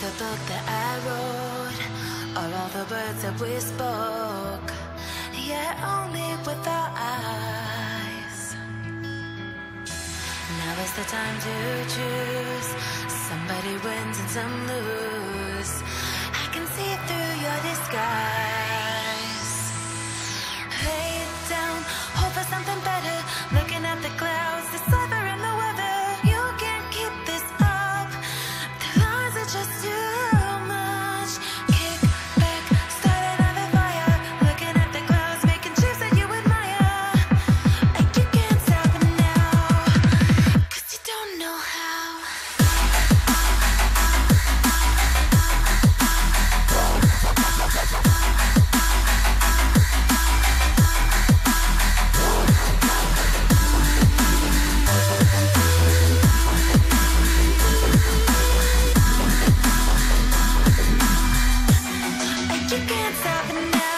the book that I wrote, all the words that we spoke, yet only with our eyes. Now is the time to choose. Somebody wins and some lose. I can see through your disguise. can't stop now.